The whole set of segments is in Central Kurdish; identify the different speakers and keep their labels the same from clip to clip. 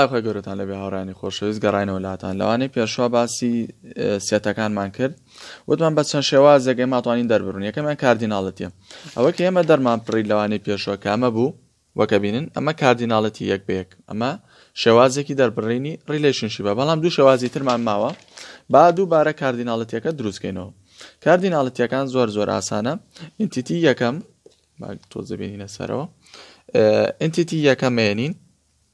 Speaker 1: خوای خوای گەورەتان لێ بێ هاوڕێیانی خۆشەویست گەڕاینەوە لاتان لەوانەی پێشوە باسی سێتەکانمان کرد وتمان بە چەند شێوازێک ئێمە توانین دەربرون یەکەمیان کاردیناڵەتیە ئەوە کە ئێمە دەرمان پڕی لەوانەی پێشوە کامە بوو وەکە بینن ئەمە کاردیناڵەتی یەک بە یەک ئەمە شێوازێکی دەربڕینی ڕیلشنشی بە بەڵام دوو شێوازی ترمان ماوە با دووبارە کاردیناڵەتیەکە دروستکەینەوە کاردیناڵەتیەکان زۆر زۆر ئاسانە ئینتیتی یەکەم تۆزەبینینە سەرەوە ئینتیتی یەکەمێنین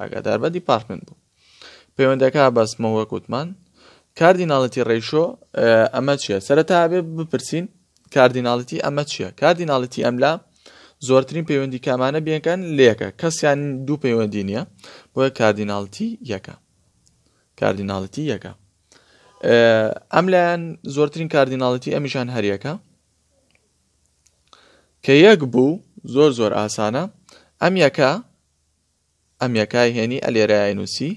Speaker 1: ئاگادار بە دیپارتمنت بوو پەیوەندەکە بەسمە وەک وتمان کاردیناڵەتی ڕێشۆ ئەمە چیە سەرەتا بێ بپرسین کاردیناڵەتی ئەمە چیە کاردیناڵەتی ئەملا زۆرترین پەیوەندی کامانە بێنکەن لەکە کەسیان دوو پەیوەندی نییە بۆیە کاردیناڵتی یەکە کاردیناڵتی یەکە ئەم لایەن زۆرترین کاردیناڵەتی ئەمیشان هەریەکە کە یەک بوو زۆر زۆر ئاسانە ئەم یەکە ئەم یەکای هێنی ئەلێرای نووسی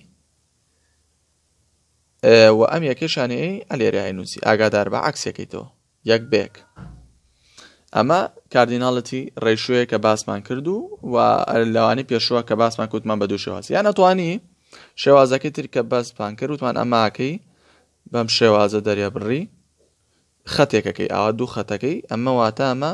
Speaker 1: و ئەم یەکێشانەیە ئەلێرای نووسی ئاگادار بە عکسەکەیتەوە یەک بێک ئەمە کاردیناڵەتی ڕێشوەیە کە باسمان کرد و و لەوانی پێشوە کە باسمان کوتمان بە دوو شێواز یان ئەتوانی شێوازەکەی تر کە بەس پان کرد وتمان ئەماکەی بەم شێوازە دەرێ بڕی خەتێکەکەی ئاوا دوو خەتەکەی ئەمە واتە ئەمە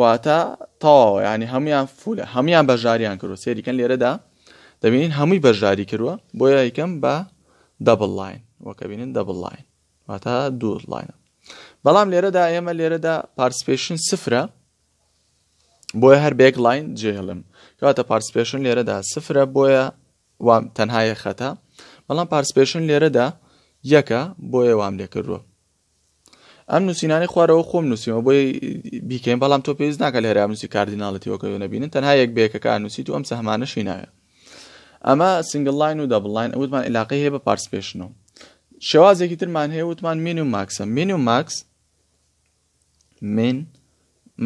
Speaker 1: واتە تەواوە یانی هەمویان فولە هەمویان بەژاریان کردوە سێریکەن لێرەدا دەبینین هەمووی بەژاری کردوە بۆ یایکەم بە دەبڵ لاین وەکە بینن دەبڵ لاین واتە دوو لاینە بەڵام لێرەدا ئێمە لێرەدا پارسپێشن سفرە بۆیە هەر بێک لاین جێهڵم کەواتە پارسپێشن لێرەدا سفرە بۆیە وام تەنهایە خەتە بەڵام پارسپێشن لێرەدا یەکە بۆیە وام لێ کردووە ئەم نووسینانەی خوارەوە خۆم نووسیمە بۆی بیکەین بەڵام تۆ پێویست ناکە لەرا نووسی کاردیناڵەتی وەکە نبینن تەنها یەک بەیەکەکان نووسیت و ئەم سەهمانەشی ناوێ ئەمە سنگل لاین و دەبڵین ئەوتمان علاقی هەیە بە پارسپێشنەوە شێوازێکی ترمان هەیە وتمان مین و ماکسە مین و ماکس من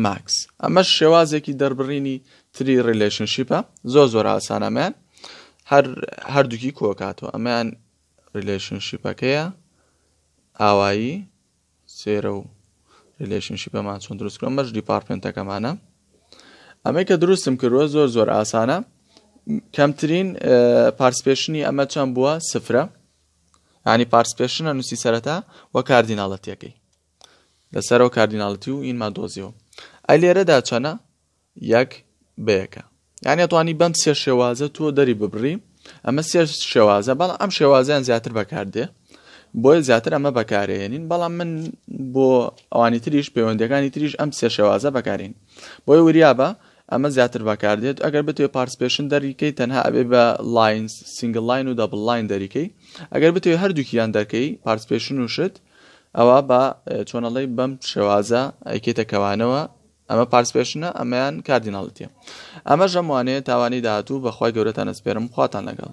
Speaker 1: ماکس ئەمە شێوازێکی دەربڕینی تری ڕیلشنشیپە زۆر زۆر ئاسانەمەیان هەر هەردووکی کۆکاتەوە ئەمەیان ڕیلەیشنشیپەکەیە ئاوایی سێرە و ڕیلەیشنشیپەمان چۆن دروست کرد ئەمەش دیپارتمنتەکەمانە ئەمەی کە دروستم کردووە زۆر زۆر ئاسانە کەمترین پارسپێشنی ئەمە چەند بووە سفرە ینی پارسپێشنە نووسی سەرەتا وە کاردیناڵەتیەکەی لەسەرەوە کاردیناڵەتی و ئینما دۆزیەوە ئەلێرەدا چەنە یەک بە یەکە یان ئەتوانی بەم سێ شێوازە تۆ دەری ببڕی ئەمە سێ شێوازە بەڵام ئەم شێوازیان زیاتر بەکاردێ بۆیە زیاتر ئەمە بەکارێنین بەڵام من بۆ ئەوانی تریش پەیوەندەکانی تریش ئەم سێ شێوازە بەکارین بۆی وریابە ئەمە زیاتر بەکاردێت ئەگەر بتێ پارسپێشن دەریکەی تەنها ئەبێ بە لاین سنگل لاین و دەبڵ لاین دەریکەی ئەگەر بتێ هەردووکییان دەکەی پارسپێشن و شت ئەوە بە چۆنەڵی بەم شێوازە ئەیکێتە کەوانەوە ئەمە پارسپێشنە ئەمەیان کاردیناڵتیە ئەمەش ئەموانەیە تاوانی داهاتوو بەخوای گەورەتان ئەسپێرم خواتان لەگەڵ.